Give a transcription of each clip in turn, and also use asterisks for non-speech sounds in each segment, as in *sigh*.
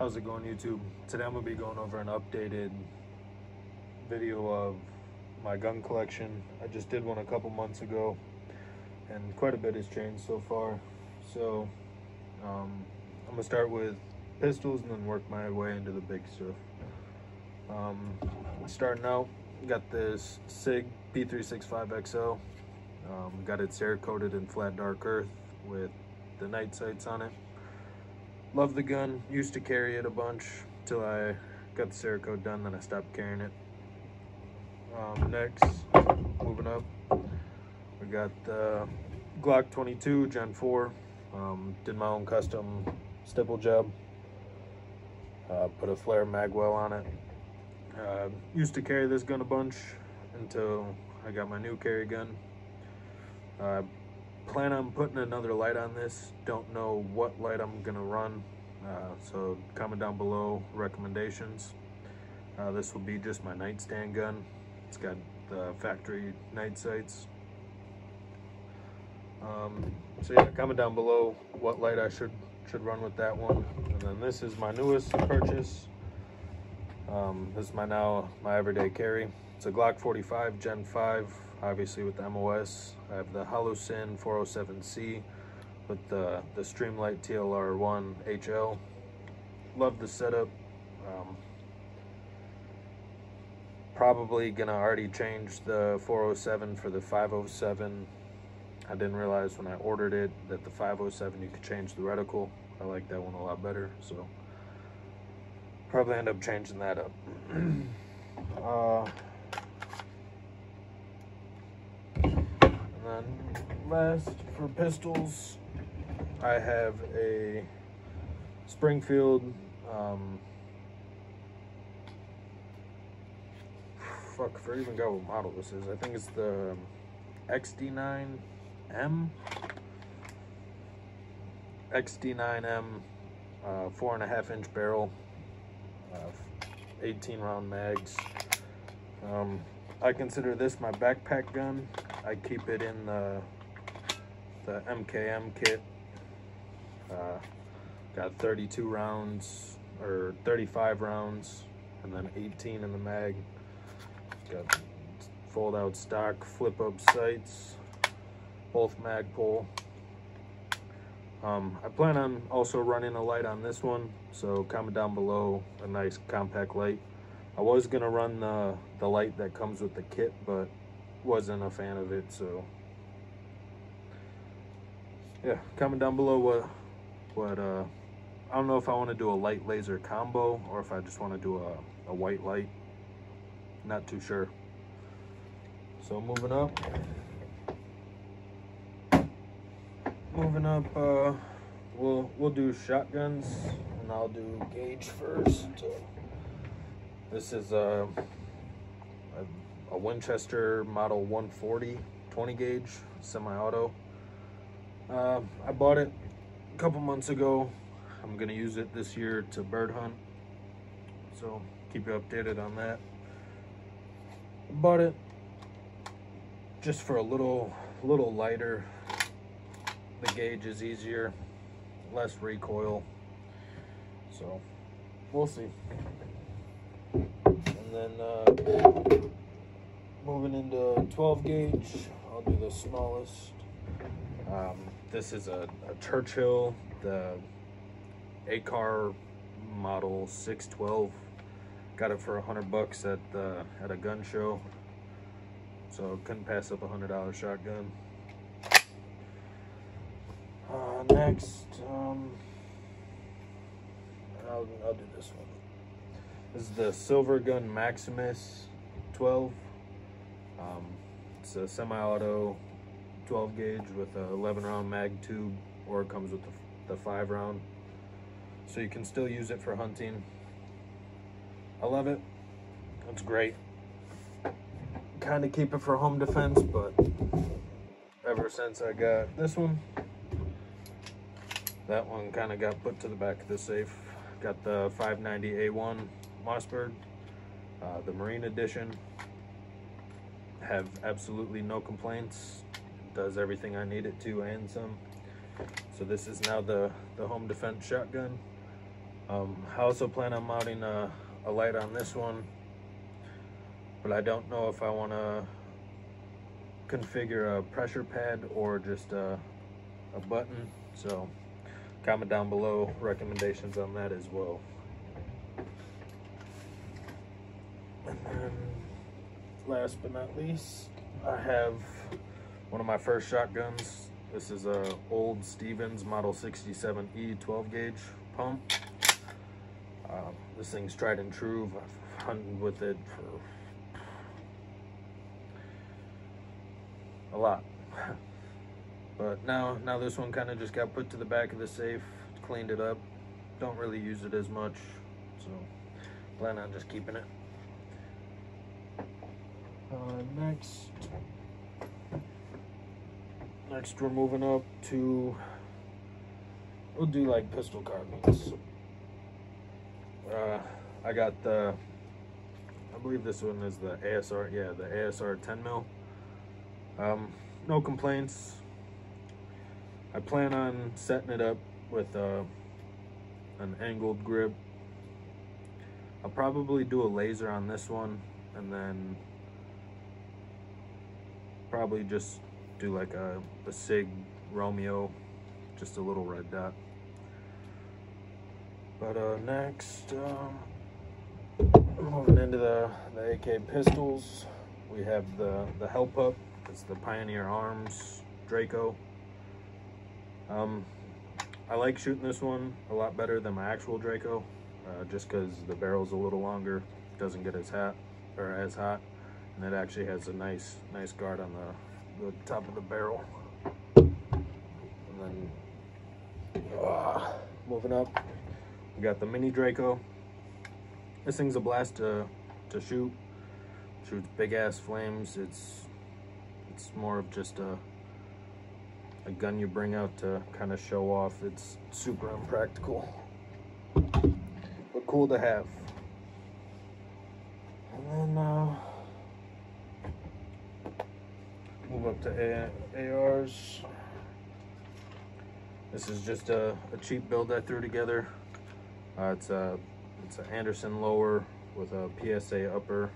How's it going YouTube? Today I'm going to be going over an updated video of my gun collection. I just did one a couple months ago and quite a bit has changed so far. So um, I'm going to start with pistols and then work my way into the big stuff. Um, starting out, got this SIG P365XO. Um, got it Cerakoted in flat dark earth with the night sights on it. Love the gun, used to carry it a bunch till I got the Cerakote done, then I stopped carrying it. Um, next, moving up, we got the Glock 22 Gen 4. Um, did my own custom stipple job. Uh, put a flare magwell on it. Uh, used to carry this gun a bunch until I got my new carry gun. Uh, plan on putting another light on this. Don't know what light I'm gonna run. Uh, so comment down below recommendations. Uh, this will be just my nightstand gun. It's got the factory night sights. Um, so yeah, comment down below what light I should should run with that one. And then this is my newest purchase. Um, this is my now my everyday carry. It's a Glock 45 Gen 5 obviously with the MOS. I have the Holosun 407C with the, the Streamlight TLR1 HL. Love the setup. Um, probably gonna already change the 407 for the 507. I didn't realize when I ordered it that the 507 you could change the reticle. I like that one a lot better, so probably end up changing that up. *clears throat* uh, then last for pistols, I have a Springfield. Um, fuck, I even got what model this is. I think it's the XD9M. XD9M, uh, four and a half inch barrel, uh, 18 round mags. Um, I consider this my backpack gun. I keep it in the, the MKM kit. Uh, got 32 rounds, or 35 rounds, and then 18 in the mag. Got fold out stock, flip up sights, both Magpul. Um, I plan on also running a light on this one, so comment down below a nice compact light. I was gonna run the, the light that comes with the kit, but wasn't a fan of it, so yeah, comment down below what what uh I don't know if I want to do a light laser combo or if I just want to do a, a white light. Not too sure. So moving up. Moving up, uh, we'll we'll do shotguns and I'll do gauge first. This is a, a Winchester Model 140 20 gauge semi-auto. Uh, I bought it a couple months ago. I'm gonna use it this year to bird hunt. So keep you updated on that. I bought it just for a little little lighter. The gauge is easier, less recoil. So we'll see. And then uh, moving into 12 gauge, I'll do the smallest. Um, this is a, a Churchill, the Akkar model 612. Got it for a hundred bucks at the at a gun show. So couldn't pass up a hundred dollar shotgun. Uh, next, um, I'll, I'll do this one. This is the Silver Gun Maximus 12. Um, it's a semi-auto 12 gauge with a 11 round mag tube, or it comes with the, the five round. So you can still use it for hunting. I love it. It's great. Kind of keep it for home defense, but ever since I got this one, that one kind of got put to the back of the safe. Got the 590A1 Mossberg, uh, the Marine Edition. Have absolutely no complaints. Does everything I need it to and some. So this is now the, the home defense shotgun. Um, I also plan on mounting a, a light on this one, but I don't know if I want to configure a pressure pad or just a, a button. So comment down below recommendations on that as well. And then last but not least, I have one of my first shotguns. This is a old Stevens Model 67E 12 gauge pump. Um, this thing's tried and true. I've hunted with it for a lot. *laughs* but now, now this one kind of just got put to the back of the safe, cleaned it up. Don't really use it as much, so plan on just keeping it. Uh, next, next we're moving up to, we'll do like pistol carbines. Uh, I got the, I believe this one is the ASR, yeah, the ASR 10 mil. Um, no complaints. I plan on setting it up with uh, an angled grip. I'll probably do a laser on this one and then probably just do like a, a SIG Romeo, just a little red dot. But uh, next, um, moving into the, the AK pistols, we have the, the Hellpup. It's the Pioneer Arms Draco. Um, I like shooting this one a lot better than my actual Draco, uh, just because the barrel's a little longer, doesn't get as hot or as hot and it actually has a nice nice guard on the, the top of the barrel. And then uh, moving up. We got the mini Draco. This thing's a blast to, to shoot. Shoots big ass flames. It's it's more of just a a gun you bring out to kind of show off. It's super impractical but cool to have. And then uh move up to A ARs. This is just a, a, cheap build I threw together. Uh, it's a it's an Anderson lower with a PSA upper,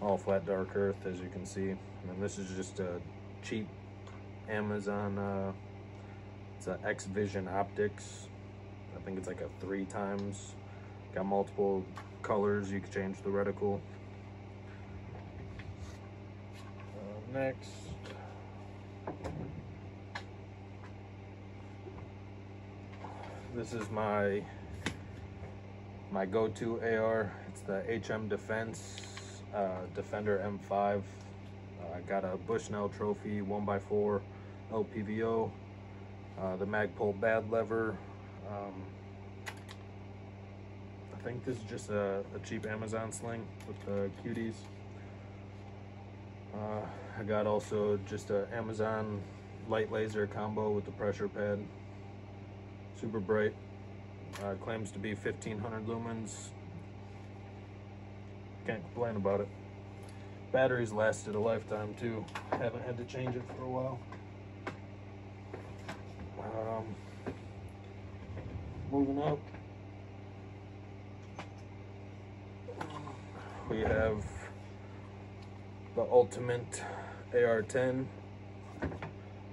all flat dark earth as you can see. And this is just a cheap Amazon. Uh, it's an X Vision Optics. I think it's like a three times. Got multiple colors. You can change the reticle. Uh, next. This is my my go-to AR. It's the HM Defense uh, Defender M5. Uh, I got a Bushnell Trophy 1x4 LPVO. Uh, the Magpul Bad Lever. Um, I think this is just a, a cheap Amazon sling with the QDs. Uh, I got also just a Amazon light laser combo with the pressure pad. Super bright. Uh, claims to be 1500 lumens. Can't complain about it. Batteries lasted a lifetime too. Haven't had to change it for a while. Um, moving up. We have the ultimate AR-10.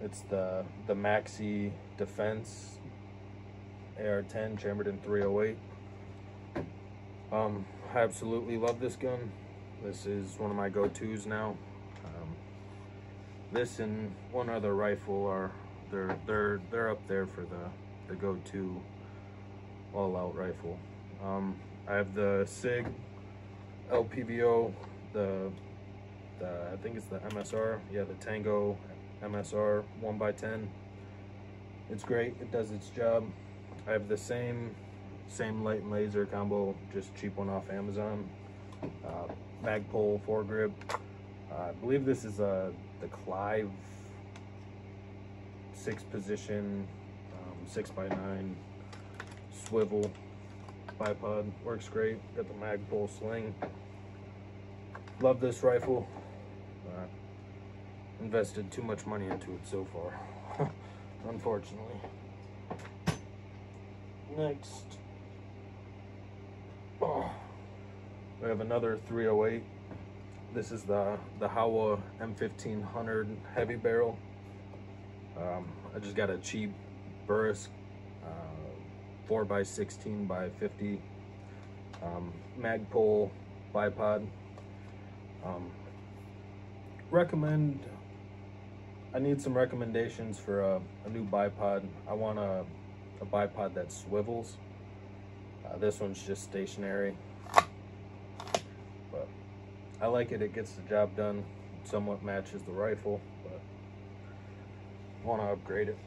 It's the the Maxim Defense AR-10 chambered in 308. Um, I absolutely love this gun. This is one of my go-tos now. Um, this and one other rifle are they're they're they're up there for the the go-to all-out rifle. Um, I have the Sig LPVO, the the, I think it's the MSR. Yeah, the Tango MSR 1x10. It's great. It does its job. I have the same same light and laser combo, just cheap one off Amazon. Uh, Magpul foregrip. Uh, I believe this is a the CVLIFE six position, um, six by nine swivel bipod. Works great. Got the Magpul sling. Love this rifle invested too much money into it so far, *laughs* unfortunately. Next, We have another 308. This is the, the Howa M1500 heavy barrel. Um, I just got a cheap Burris uh, 4 by 16 by 50 um, Magpul bipod. Um, recommend, I need some recommendations for a, a new bipod. I want a, a bipod that swivels. Uh, this one's just stationary. But I like it, it gets the job done. Somewhat matches the rifle, but I want to upgrade it.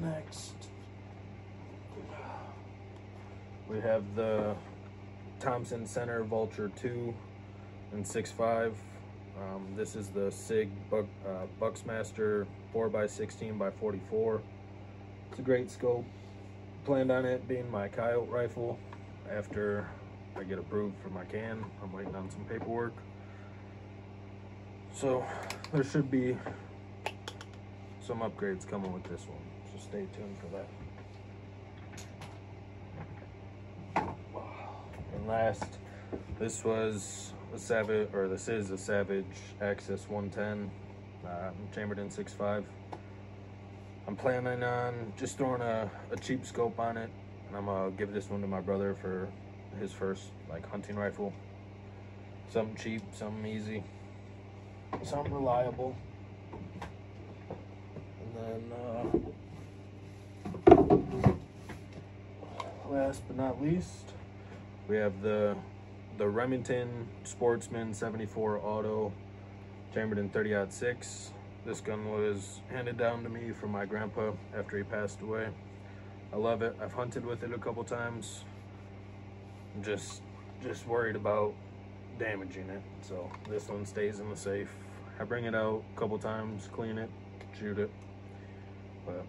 Next, we have the Thompson Center Venture 2 and 6.5. Um, this is the SIG Buck, uh, Bucksmaster 4x16 by 44. It's a great scope. Planned on it being my coyote rifle after I get approved for my can. I'm waiting on some paperwork. So there should be some upgrades coming with this one. So stay tuned for that. And last, this was a Savage, or this is a Savage Axis 110, uh, chambered in 6.5. I'm planning on just throwing a, a cheap scope on it, and I'm gonna give this one to my brother for his first like hunting rifle. Something cheap, something easy, something reliable. And then uh, last but not least, we have the the Remington Sportsman 74 Auto, chambered in 30 6. This gun was handed down to me from my grandpa after he passed away. I love it. I've hunted with it a couple times. I'm just just worried about damaging it. So this one stays in the safe. I bring it out a couple times, clean it, shoot it. But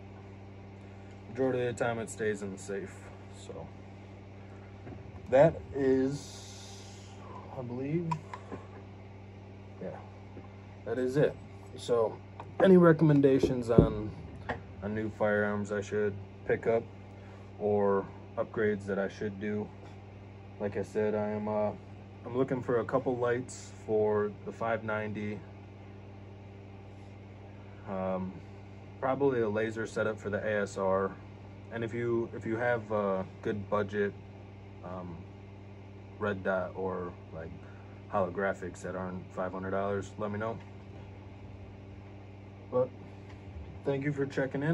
majority of the time it stays in the safe. So that is I believe. Yeah, that is it. So, any recommendations on, on new firearms I should pick up or upgrades that I should do? Like I said, I am uh, I'm looking for a couple lights for the 590. Um, probably a laser setup for the ASR. And if you if you have a good budget um, red dot or like holographics that aren't $500, let me know. But thank you for checking in.